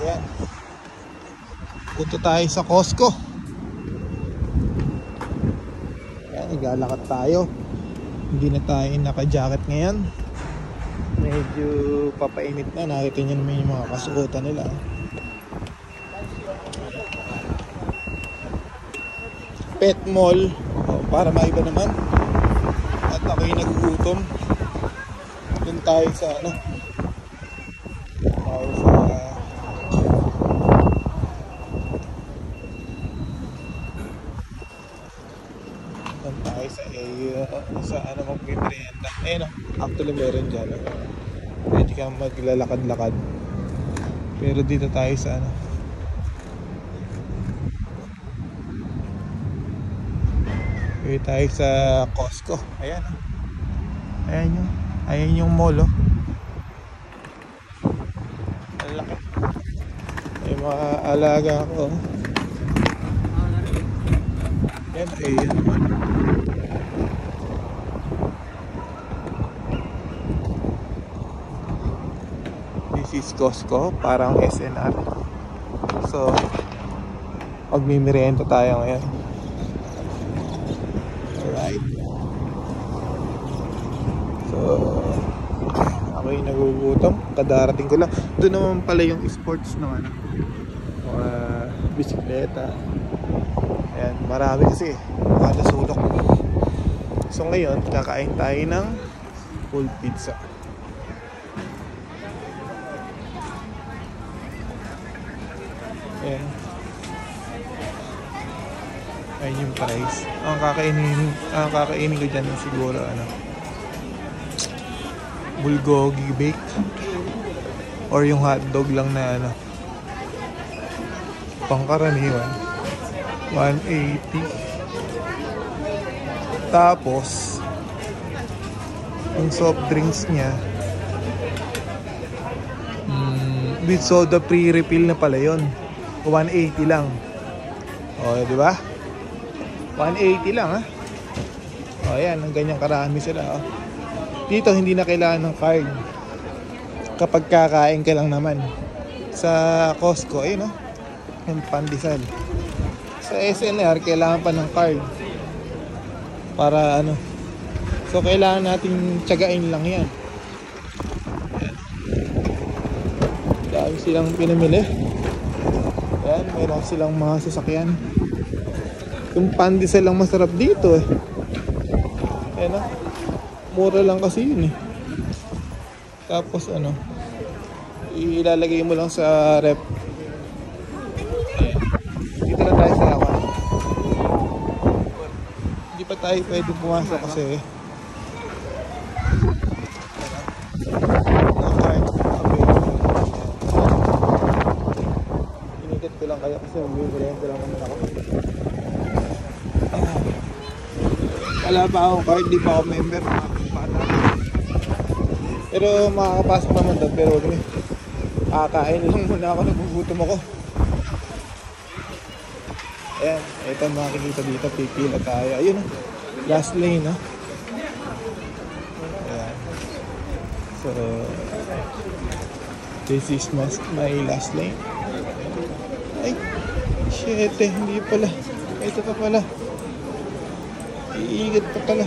Ayan. Punta tayo sa Costco. Ayan, naglalakad tayo. Hindi na tayo naka-jacket ngayon. Medyo papainit na. Nakita nyo naman yung mga kasuotan nila. Pet Mall. Oh, para maiba naman. At ako'y nagugutom. Doon tayo sa ano. Tayo sa Doon tayo sa area sa ano magpipirienda. Ayun oh, actually meron dyan. Oh. Pwede kang maglalakad-lakad. Pero dito tayo sa ano. Pwede tayo sa Costco. Ayan oh. Ayan yung, ayan yung mall oh. Ang. May mga alaga ko. oh. Yan, ayan naman. This is parang SNR. So, magmimerienda tayo ngayon. Alright. So, ako yung nagugutom. Kadarating ko lang. Doon naman pala yung sports ng ano. Mga bisikleta. Ayan, marami kasi. Kada sulok. So ngayon, kakain tayo ng full pizza. Ayan. Ayan yung price. Ang kakainin, ang kakainin ko dyan siguro ano. Bulgogi bake. Or yung hotdog lang na ano. Pangkaraniwan. 180 tapos yung soft drinks niya mm, with soda pre-refill na pala yun 180 lang. O di ba? 180 lang ha o yan ang ganyang karami sila oh. dito hindi na kailangan ng card. Kapag kakain ka lang naman. Sa Costco ayun oh. Yung pandesal. Sa SNR kailangan pa ng card. Para ano. So kailangan natin tiyagain lang yan. Ayan. dami silang pinamili yan meron silang mga sasakyan. Yung pandesal lang masarap dito eh. Yan ah mura lang kasi yun eh. Tapos ano ilalagay mo lang sa rep Ayan. dito na tayo sa awan hindi pa tayo pwede pumasok kasi Initit ko lang kaya kasi magbibigyan lang naman ako. Ah. Wala pa ako card, di pa ako member. Bata. Pero makakapasok naman doon, pero huwag na. Kakain lang muna ako, nagugutom ako. Ayan, ito makikita dito, pipila tayo. Ayun oh, last lane oh. Ayan. So, this is my last lane. Eh, hindi pala. Ito pa pala. Iingat pa pala.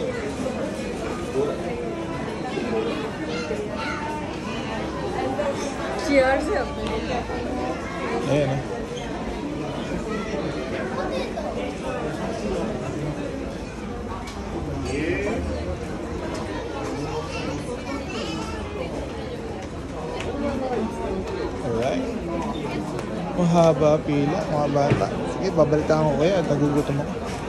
Cheers. Ayan oh. Alright. Mahaba pila, mga bata. Sige, babalitaan ko kaya. Nagugutom ako.